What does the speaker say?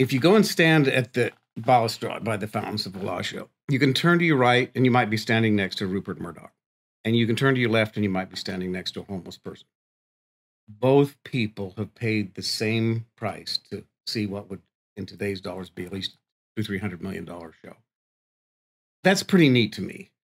if you go and stand at the balustrade by the fountains of Bellagio, you can turn to your right and you might be standing next to Rupert Murdoch. And you can turn to your left and you might be standing next to a homeless person. Both people have paid the same price to see what would, in today's dollars, be at least two, three hundred million dollar show. That's pretty neat to me.